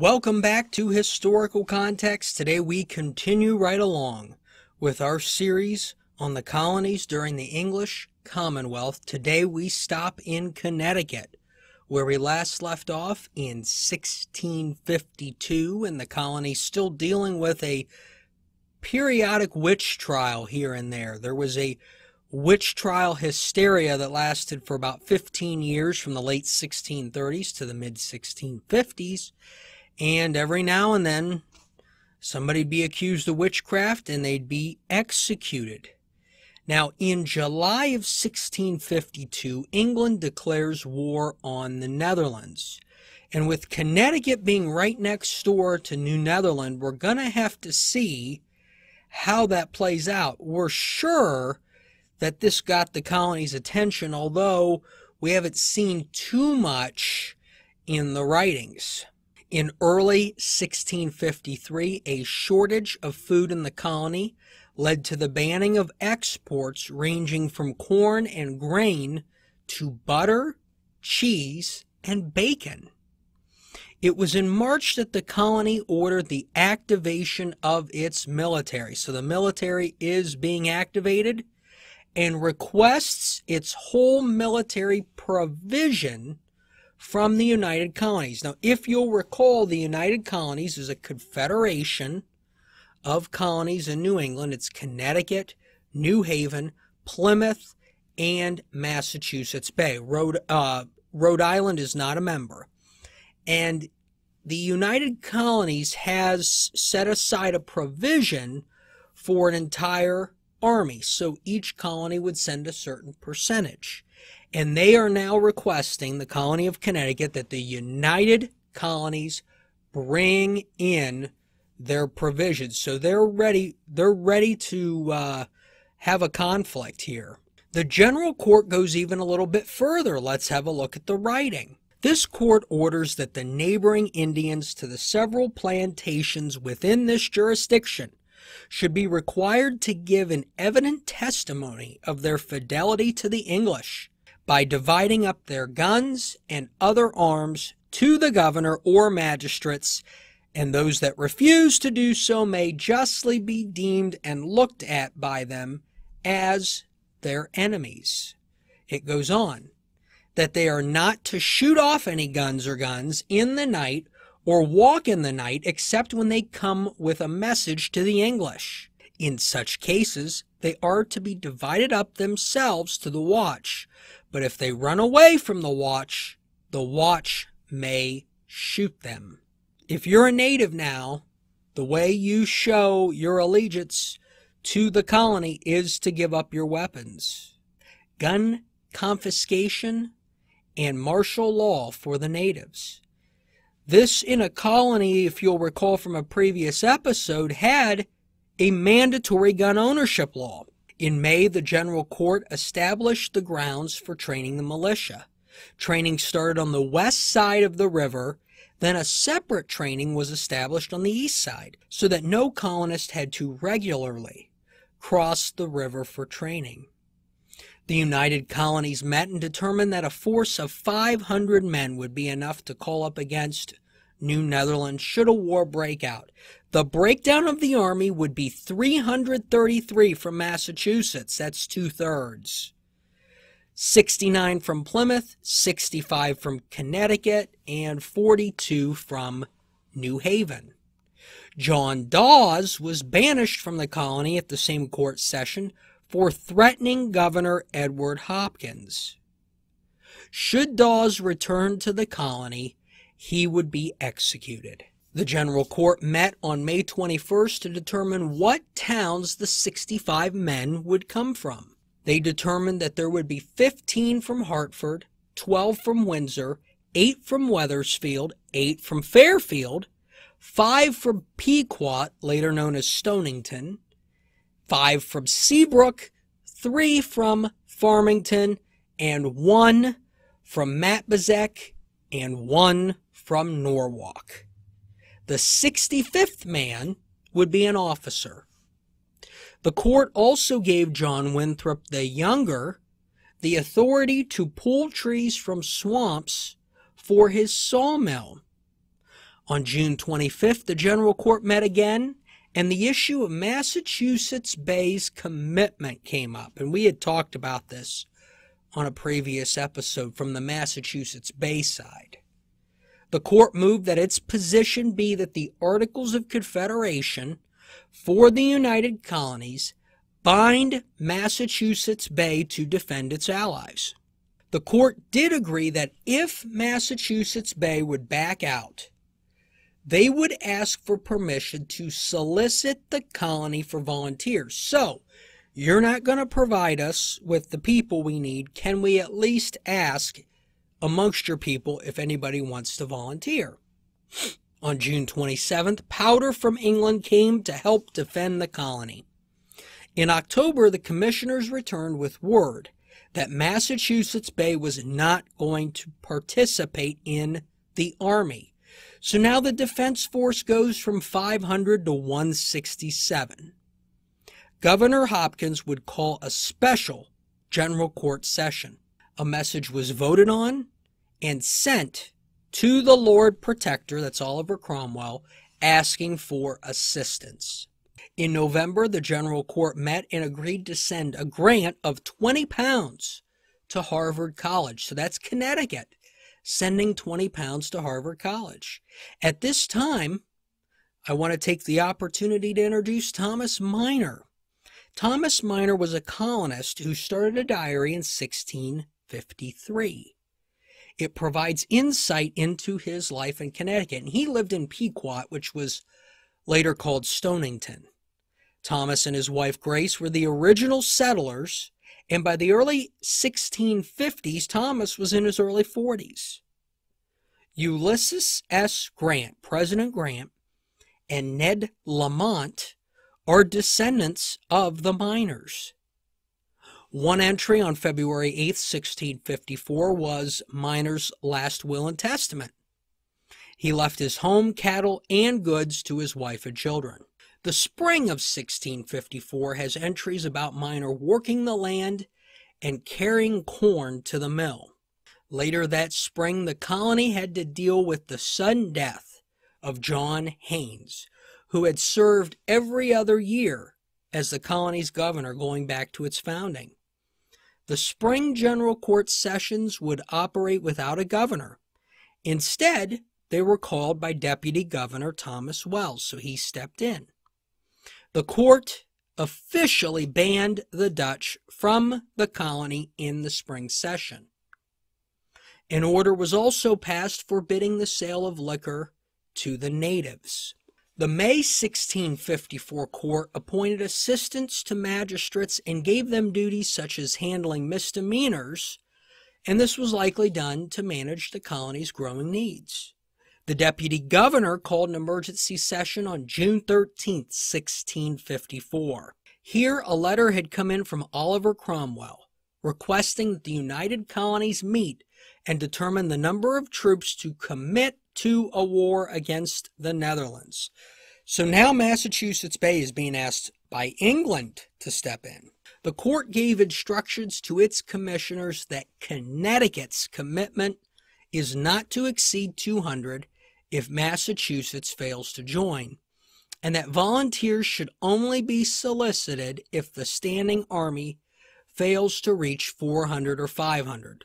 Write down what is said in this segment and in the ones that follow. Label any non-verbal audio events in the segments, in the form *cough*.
Welcome back to Historical Context. Today we continue right along with our series on the colonies during the English Commonwealth. Today we stop in Connecticut, where we last left off in 1652, and the colony still dealing with a periodic witch trial here and there. There was a witch trial hysteria that lasted for about 15 years from the late 1630s to the mid 1650s. And every now and then, somebody'd be accused of witchcraft and they'd be executed. Now, in July of 1652, England declares war on the Netherlands. And with Connecticut being right next door to New Netherland, we're going to have to see how that plays out. We're sure that this got the colony's attention, although we haven't seen too much in the writings. In early 1653, a shortage of food in the colony led to the banning of exports ranging from corn and grain to butter, cheese, and bacon. It was in March that the colony ordered the activation of its military. So the military is being activated and requests its whole military provision from the United Colonies. Now, if you'll recall, the United Colonies is a confederation of colonies in New England. It's Connecticut, New Haven, Plymouth, and Massachusetts Bay. Rhode, uh, Rhode Island is not a member. And the United Colonies has set aside a provision for an entire army. So each colony would send a certain percentage. And they are now requesting, the colony of Connecticut, that the United Colonies bring in their provisions. So they're ready, they're ready to uh, have a conflict here. The general court goes even a little bit further. Let's have a look at the writing. This court orders that the neighboring Indians to the several plantations within this jurisdiction should be required to give an evident testimony of their fidelity to the English by dividing up their guns and other arms to the governor or magistrates, and those that refuse to do so may justly be deemed and looked at by them as their enemies. It goes on that they are not to shoot off any guns or guns in the night or walk in the night except when they come with a message to the English. In such cases, they are to be divided up themselves to the watch, but if they run away from the watch, the watch may shoot them. If you're a native now, the way you show your allegiance to the colony is to give up your weapons. Gun confiscation and martial law for the natives. This, in a colony, if you'll recall from a previous episode, had a mandatory gun ownership law. In May, the General Court established the grounds for training the militia. Training started on the west side of the river, then a separate training was established on the east side, so that no colonist had to regularly cross the river for training. The United Colonies met and determined that a force of 500 men would be enough to call up against New Netherlands should a war break out. The breakdown of the army would be 333 from Massachusetts, that's two thirds. 69 from Plymouth, 65 from Connecticut, and 42 from New Haven. John Dawes was banished from the colony at the same court session for threatening Governor Edward Hopkins. Should Dawes return to the colony, he would be executed. The General Court met on May 21st to determine what towns the 65 men would come from. They determined that there would be 15 from Hartford, 12 from Windsor, 8 from Wethersfield, 8 from Fairfield, 5 from Pequot, later known as Stonington, five from Saybrook, three from Farmington, and one from Matbezek, and one from Norwalk. The 65th man would be an officer. The court also gave John Winthrop the Younger the authority to pull trees from swamps for his sawmill. On June 25th, the General Court met again, and the issue of Massachusetts Bay's commitment came up. And we had talked about this on a previous episode from the Massachusetts Bay side. The court moved that its position be that the Articles of Confederation for the United Colonies bind Massachusetts Bay to defend its allies. The court did agree that if Massachusetts Bay would back out, they would ask for permission to solicit the colony for volunteers. So, you're not going to provide us with the people we need. Can we at least ask amongst your people if anybody wants to volunteer? On June 27th, powder from England came to help defend the colony. In October, the commissioners returned with word that Massachusetts Bay was not going to participate in the Army. So now the Defense Force goes from 500 to 167. Governor Hopkins would call a special General Court session. A message was voted on and sent to the Lord Protector, that's Oliver Cromwell, asking for assistance. In November, the General Court met and agreed to send a grant of 20 pounds to Harvard College. So that's Connecticut sending 20 pounds to Harvard College. At this time, I want to take the opportunity to introduce Thomas Minor. Thomas Minor was a colonist who started a diary in 1653. It provides insight into his life in Connecticut. And he lived in Pequot, which was later called Stonington. Thomas and his wife Grace were the original settlers and by the early 1650s, Thomas was in his early 40s. Ulysses S. Grant, President Grant, and Ned Lamont are descendants of the Minors. One entry on February 8, 1654 was Minor's last will and testament. He left his home, cattle, and goods to his wife and children. The spring of 1654 has entries about Miner working the land and carrying corn to the mill. Later that spring, the colony had to deal with the sudden death of John Haynes, who had served every other year as the colony's governor going back to its founding. The spring general court sessions would operate without a governor. Instead, they were called by Deputy Governor Thomas Wells, so he stepped in. The court officially banned the Dutch from the colony in the spring session. An order was also passed forbidding the sale of liquor to the natives. The May 1654 court appointed assistants to magistrates and gave them duties such as handling misdemeanors, and this was likely done to manage the colony's growing needs. The deputy governor called an emergency session on June 13, 1654. Here, a letter had come in from Oliver Cromwell requesting that the United Colonies meet and determine the number of troops to commit to a war against the Netherlands. So now Massachusetts Bay is being asked by England to step in. The court gave instructions to its commissioners that Connecticut's commitment is not to exceed 200 if Massachusetts fails to join, and that volunteers should only be solicited if the standing army fails to reach 400 or 500.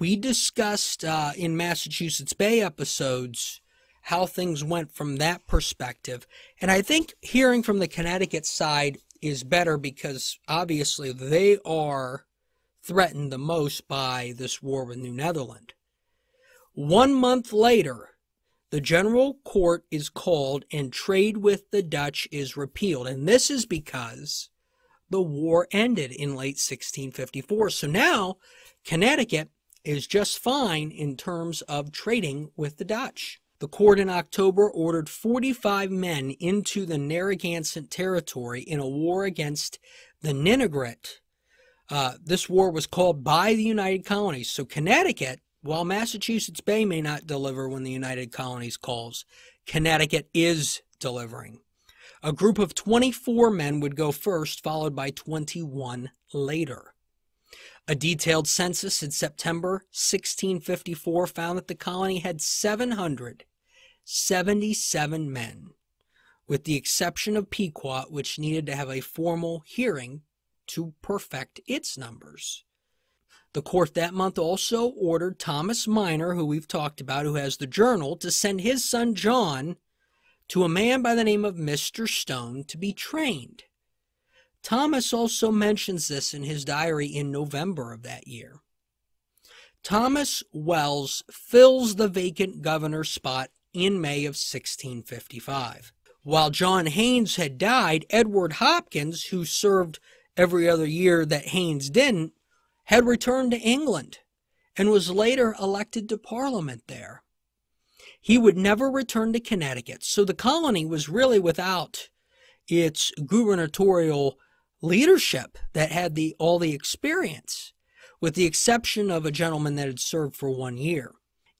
We discussed uh, in Massachusetts Bay episodes how things went from that perspective. And I think hearing from the Connecticut side is better because obviously they are threatened the most by this war with New Netherland. One month later, the General Court is called and trade with the Dutch is repealed. And this is because the war ended in late 1654. So now Connecticut is just fine in terms of trading with the Dutch. The court in October ordered 45 men into the Narragansett territory in a war against the Ninigret. Uh, this war was called by the United Colonies. So Connecticut while Massachusetts Bay may not deliver when the United Colonies calls, Connecticut is delivering. A group of 24 men would go first, followed by 21 later. A detailed census in September 1654 found that the colony had 700 77 men, with the exception of Pequot, which needed to have a formal hearing to perfect its numbers. The court that month also ordered Thomas Minor, who we've talked about, who has the journal, to send his son John to a man by the name of Mr. Stone to be trained. Thomas also mentions this in his diary in November of that year. Thomas Wells fills the vacant governor spot in May of 1655. While John Haynes had died, Edward Hopkins, who served every other year that Haynes didn't, had returned to England and was later elected to Parliament there. He would never return to Connecticut, so the colony was really without its gubernatorial leadership that had the all the experience, with the exception of a gentleman that had served for one year.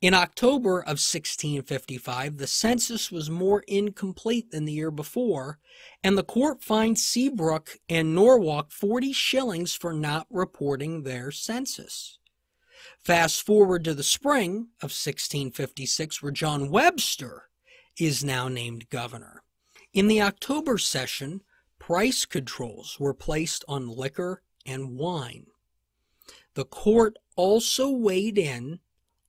In October of 1655, the census was more incomplete than the year before, and the court fined Saybrook and Norwalk 40 shillings for not reporting their census. Fast forward to the spring of 1656, where John Webster is now named governor. In the October session, price controls were placed on liquor and wine. The court also weighed in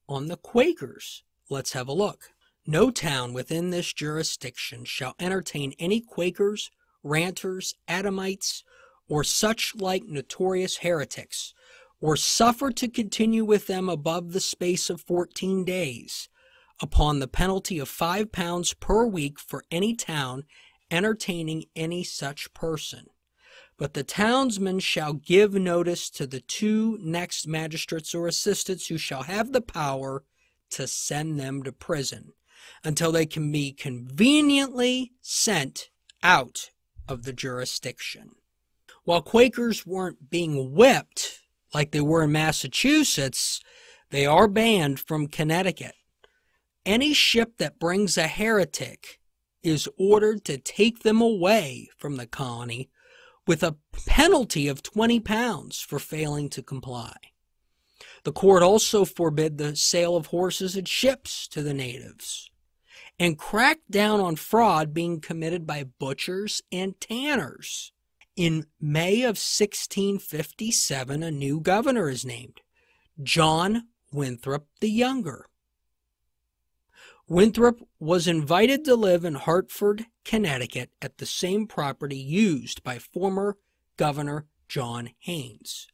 on the Quakers. Let's have a look. No town within this jurisdiction shall entertain any Quakers, ranters, Adamites, or such like notorious heretics, or suffer to continue with them above the space of fourteen days, upon the penalty of five pounds per week for any town entertaining any such person. But the townsmen shall give notice to the two next magistrates or assistants who shall have the power to send them to prison until they can be conveniently sent out of the jurisdiction. While Quakers weren't being whipped like they were in Massachusetts, they are banned from Connecticut. Any ship that brings a heretic is ordered to take them away from the colony with a penalty of 20 pounds for failing to comply. The court also forbid the sale of horses and ships to the natives and cracked down on fraud being committed by butchers and tanners. In May of 1657, a new governor is named, John Winthrop the Younger. Winthrop was invited to live in Hartford, Connecticut at the same property used by former Governor John Haynes.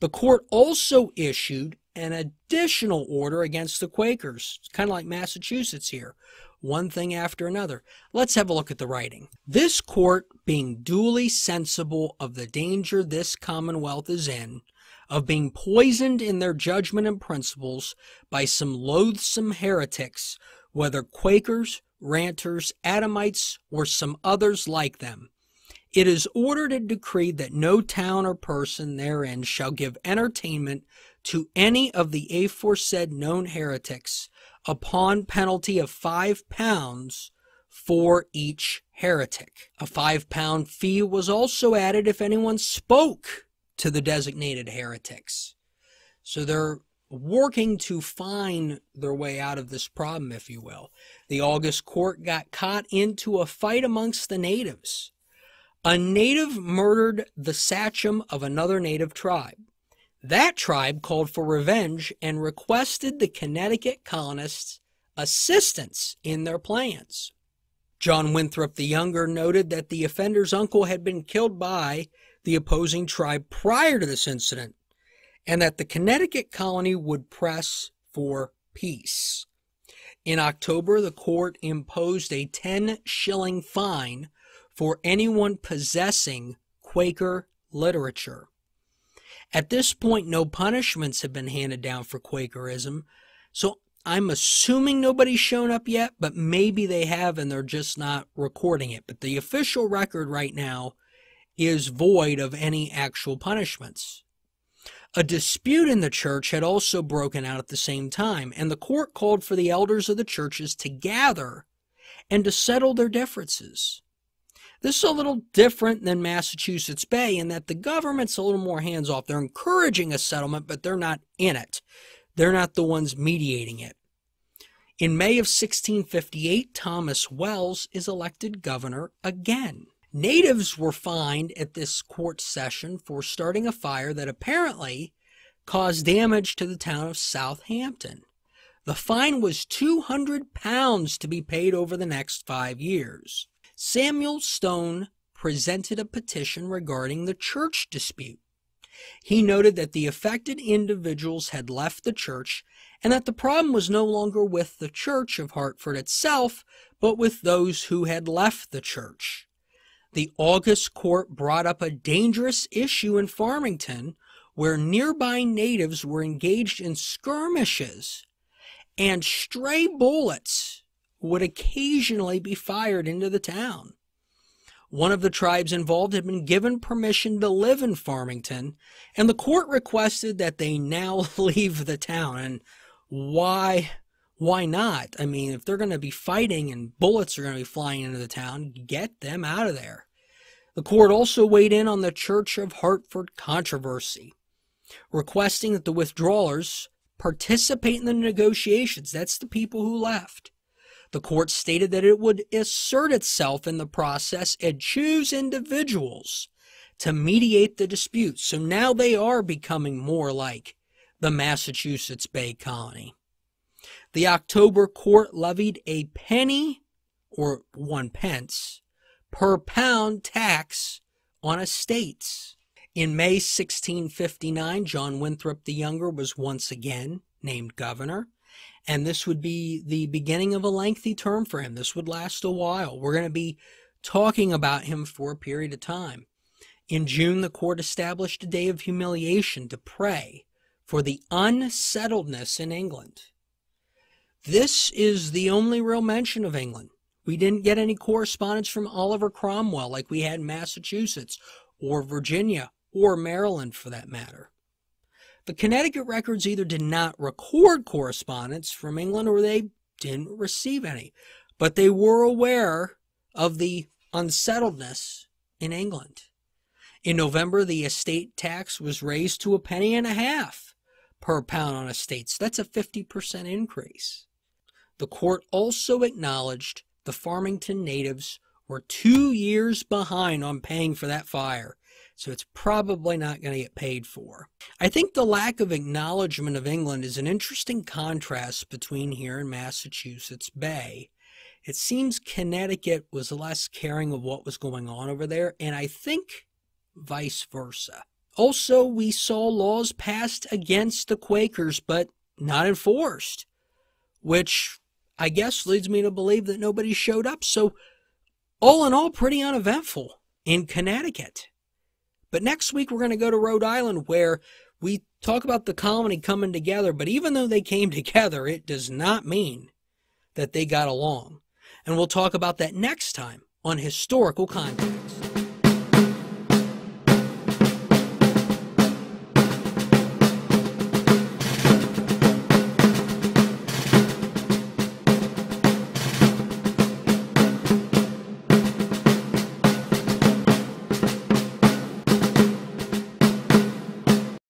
The court also issued an additional order against the Quakers. It's kind of like Massachusetts here, one thing after another. Let's have a look at the writing. This court, being duly sensible of the danger this commonwealth is in, of being poisoned in their judgment and principles by some loathsome heretics, whether Quakers, ranters, Adamites, or some others like them, it is ordered and decreed that no town or person therein shall give entertainment to any of the aforesaid known heretics, upon penalty of five pounds for each heretic. A five pound fee was also added if anyone spoke to the designated heretics. So they're working to find their way out of this problem, if you will. The August court got caught into a fight amongst the natives. A native murdered the sachem of another native tribe. That tribe called for revenge and requested the Connecticut colonists assistance in their plans. John Winthrop the Younger noted that the offender's uncle had been killed by the opposing tribe prior to this incident, and that the Connecticut colony would press for peace. In October, the court imposed a 10 shilling fine for anyone possessing Quaker literature. At this point, no punishments have been handed down for Quakerism, so I'm assuming nobody's shown up yet, but maybe they have and they're just not recording it. But the official record right now is void of any actual punishments. A dispute in the church had also broken out at the same time, and the court called for the elders of the churches to gather and to settle their differences. This is a little different than Massachusetts Bay in that the government's a little more hands off. They're encouraging a settlement, but they're not in it. They're not the ones mediating it. In May of 1658, Thomas Wells is elected governor again. Natives were fined at this court session for starting a fire that apparently caused damage to the town of Southampton. The fine was 200 pounds to be paid over the next five years. Samuel Stone presented a petition regarding the church dispute. He noted that the affected individuals had left the church and that the problem was no longer with the church of Hartford itself, but with those who had left the church. The August court brought up a dangerous issue in Farmington where nearby natives were engaged in skirmishes and stray bullets would occasionally be fired into the town. One of the tribes involved had been given permission to live in Farmington, and the court requested that they now *laughs* leave the town. And why why not? I mean, if they're going to be fighting and bullets are going to be flying into the town, get them out of there. The court also weighed in on the Church of Hartford controversy, requesting that the withdrawers participate in the negotiations. That's the people who left. The court stated that it would assert itself in the process and choose individuals to mediate the dispute. So now they are becoming more like the Massachusetts Bay Colony. The October court levied a penny or one pence per pound tax on estates. In May 1659, John Winthrop the Younger was once again named governor, and this would be the beginning of a lengthy term for him. This would last a while. We're going to be talking about him for a period of time. In June, the court established a day of humiliation to pray for the unsettledness in England. This is the only real mention of England. We didn't get any correspondence from Oliver Cromwell like we had in Massachusetts or Virginia or Maryland for that matter. The Connecticut records either did not record correspondence from England or they didn't receive any, but they were aware of the unsettledness in England. In November, the estate tax was raised to a penny and a half per pound on estates. That's a 50% increase. The court also acknowledged the Farmington natives were two years behind on paying for that fire so it's probably not going to get paid for. I think the lack of acknowledgement of England is an interesting contrast between here and Massachusetts Bay. It seems Connecticut was less caring of what was going on over there, and I think vice versa. Also, we saw laws passed against the Quakers, but not enforced, which I guess leads me to believe that nobody showed up. So, all in all, pretty uneventful in Connecticut. But next week, we're going to go to Rhode Island where we talk about the colony coming together. But even though they came *laughs* together, it does not mean that they got along. And we'll talk about that next time on Historical Context.